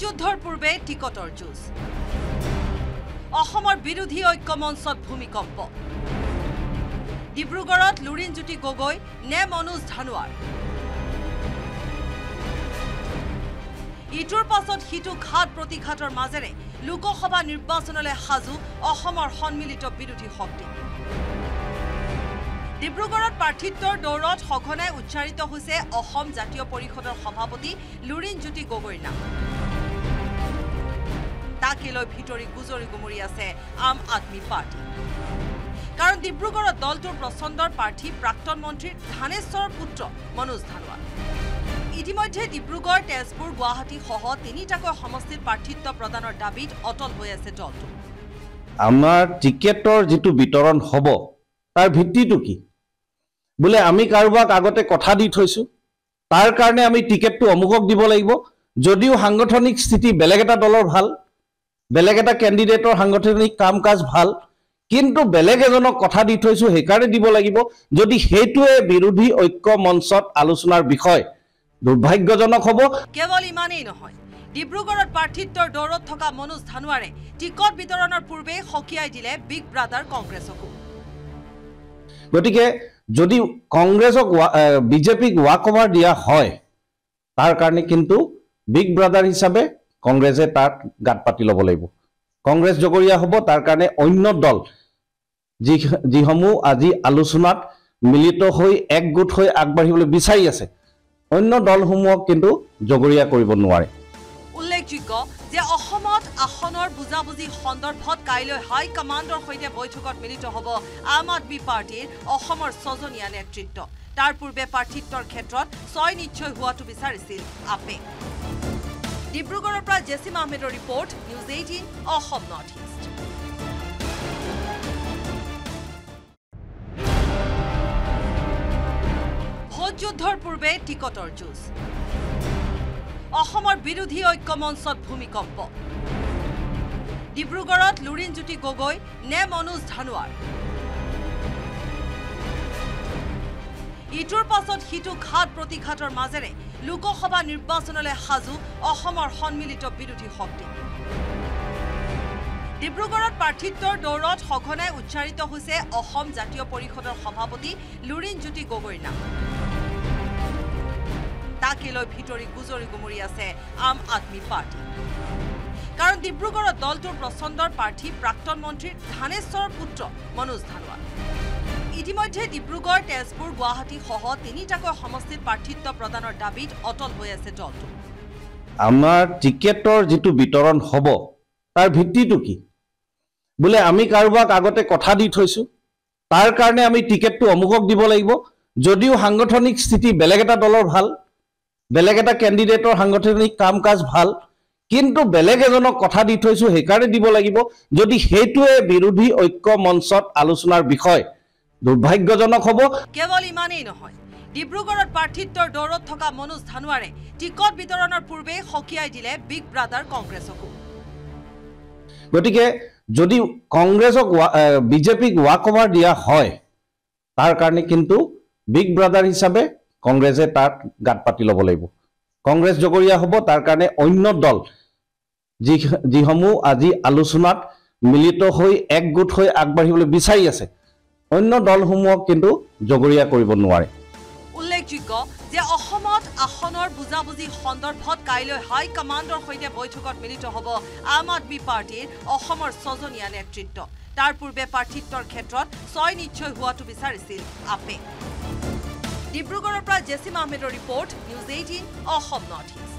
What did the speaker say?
যুদ্ধৰ পূৰ্বে টিকটৰ যুঁজ। অসমৰ বিৰোধী ঐক্য মঞ্চত ভূমিকম্প। ডিব্ৰুগড়ত লুৰিণজ্যোতি গগৈ নে মনোজ ধানোৱাৰ। ইটোৰ পাছত সিটো ঘাট প্ৰতিঘাতৰ মাজেৰে লোকসভা নিৰ্বাচনলৈ সাজু অসমৰ সন্মিলিত বিৰোধী শক্তি। ডিব্ৰুগড়ত প্ৰাৰ্থিত্বৰ দৌৰত সঘনাই উচ্চাৰিত হৈছে অসম জাতীয় পৰিষদৰ সভাপতি লুৰিণজ্যোতি গগৈৰ নাম। তাকে লৈ ভিতৰি গুজৰি গুমৰি আছে আম আদমী পাৰ্টী। কাৰণ ডিব্ৰুগড়ত দলটোৰ প্ৰচণ্ডৰ প্ৰাৰ্থী প্ৰাক্তন মন্ত্ৰী ধানেশ্বৰৰ পুত্ৰ মনোজ ধানোৱাৰ ইতিমধ্যে ডিব্ৰুগড় তেজপুৰ গুৱাহাটীসহ তিনিটাকৈ সমষ্টিত প্ৰাৰ্থিত্ব প্ৰদানৰ দাবীত অটল হৈ আছে দলটো। আমাৰ টিকেটৰ যিটো বিতৰণ হ'ব তাৰ ভিত্তিটো কি? বোলে আমি কাৰোবাক আগতে কথা দি থৈছোঁ তাৰ কাৰণে আমি টিকেটটো অমুকক দিব লাগিব যদিও সাংগঠনিক স্থিতি বেলেগ এটা দলৰ ভাল বেলেগ এটা কেণ্ডিডেটৰ সাংগঠনিক কাম কাজ ভাল কিন্তু বেলেগ এজনক কথা দি থৈছোঁ সেইকাৰণে দিব লাগিব। যদি সেইটোৱে বিৰোধী ঐক্য মঞ্চত আলোচনাৰ বিষয় দুৰ্ভাগ্যজনক হ'ব। কেৱল ইমানেই নহয় ডিব্ৰুগড়ত প্ৰাৰ্থিত্বৰ দৌৰত থকা মনোজ ধানোৱাৰে টিকট বিতৰণৰ পূৰ্বে সকীয়াই দিলে বিগ ব্ৰাদাৰ কংগ্ৰেছকো। গতিকে যদি কংগ্ৰেছক বিজেপিক ৱাক অভাৰ দিয়া হয় তাৰ কাৰণে কিন্তু বিগ ব্ৰাদাৰ হিচাপে কংগ্ৰেছে তাত গাত পাতি ল'ব লাগিব। কংগ্ৰেছ জগৰীয়া হ'ব তাৰ কাৰণে অন্য দল যি যিসমূহ আজি আলোচনাত মিলিত হৈ একগোট হৈ আগবাঢ়িবলৈ বিচাৰি আছে অন্য দলসমূহক কিন্তু জগৰীয়া কৰিব নোৱাৰে। উল্লেখযোগ্য যে অসমত আসনৰ বুজাবুজি সন্দৰ্ভত কাইলৈ হাইকমাণ্ডৰ সৈতে বৈঠকত মিলিত হ'ব আম আদমী পাৰ্টীৰ অসমৰ ছজনীয়া নেতৃত্ব। তাৰ পূৰ্বে প্ৰাৰ্থিত্বৰ ক্ষেত্ৰত ছয় নিশ্চয় হোৱাটো বিচাৰিছিল আপে ডিব্ৰুগড়ৰ পৰা জেছিম আহমেদৰ report news eighteen Assam north east. Vote যুদ্ধৰ পূৰ্বে টিকটৰ যুঁজ। অসমৰ বিৰোধী ঐক্য মঞ্চত ভূমিকম্প। ডিব্ৰুগড়ত লুৰিণজ্যোতি গগৈ নে মনোজ ধানোৱাৰ? ইটোৰ পাছত সিটো ঘাট প্ৰতিঘাতৰ মাজেৰে লোকসভা নিৰ্বাচনলৈ সাজু অসমৰ সন্মিলিত বিৰোধী শক্তি। ডিব্ৰুগড়ত প্ৰাৰ্থিত্বৰ দৌৰত সঘনাই উচ্চাৰিত হৈছে অসম জাতীয় পৰিষদৰ সভাপতি লুৰিণজ্যোতি গগৈৰ নাম তাকে লৈ ভিতৰি গুজৰি গুমৰি আছে আম আদমী পাৰ্টী। কাৰণ ডিব্ৰুগড়ত দলটোৰ প্ৰচণ্ডৰ প্ৰাৰ্থী প্ৰাক্তন মন্ত্ৰী ধানেশ্বৰৰ পুত্ৰ মনোজ ধানোৱাৰ ইতিমধ্যে ডিব্ৰুগড় তেজপুৰ গুৱাহাটীসহ তিনিটাকৈ সমষ্টিত প্ৰাৰ্থিত্ব প্ৰদানৰ দাবীত অটল হৈ আছে দলটো। আমাৰ টিকেটৰ যিটো বিতৰণ হ'ব তাৰ ভিত্তিটো কি? বোলে আমি কাৰোবাক আগতে কথা দি থৈছোঁ তাৰ কাৰণে আমি টিকেটটো অমুকক দিব লাগিব যদিও সাংগঠনিক স্থিতি বেলেগ এটা দলৰ ভাল বেলেগ এটা কেণ্ডিডেটৰ সাংগঠনিক কাম কাজ ভাল কিন্তু বেলেগ এজনক কথা দি থৈছোঁ সেইকাৰণে দিব লাগিব যদি সেইটোৱে বিৰোধী ঐক্য মঞ্চত আলোচনাৰ বিষয়। দুৰ্ভাগ্যজনক হ'ব। কেৱল ইমানেই নহয় ডিব্ৰুগড়ত প্ৰাৰ্থিত্বৰ দৌৰত থকা মনোজ ধানোৱাৰে টিকট বিতৰণৰ পূৰ্বে সকীয়াই দিলে বিগ ব্ৰাদাৰ কংগ্ৰেছকো। গতিকে যদি কংগ্ৰেছক বিজেপিক ৱাক অভাৰ দিয়া হয় তাৰ কাৰণে কিন্তু বিগ ব্ৰাদাৰ হিচাপে কংগ্ৰেছে তাত গাত পাতি ল'ব লাগিব। কংগ্ৰেছ জগৰীয়া হ'ব তাৰ কাৰণে অন্য দল যি যিসমূহ আজি আলোচনাত মিলিত হৈ একগোট হৈ আগবাঢ়িবলৈ বিচাৰি আছে অন্য দলসমূহক কিন্তু জগৰীয়া কৰিব নোৱাৰে। উল্লেখযোগ্য যে অসমত আসনৰ বুজাবুজি সন্দৰ্ভত কাইলৈ হাইকমাণ্ডৰ সৈতে বৈঠকত মিলিত হ'ব আম আদমী পাৰ্টীৰ অসমৰ ছজনীয়া নেতৃত্ব। তাৰ পূৰ্বে প্ৰাৰ্থিত্বৰ ক্ষেত্ৰত ছয় নিশ্চয় হোৱাটো বিচাৰিছিল আপে। ডিব্ৰুগড়ৰ পৰা জেছিম আহমেদৰ report news eighteen Assam north east.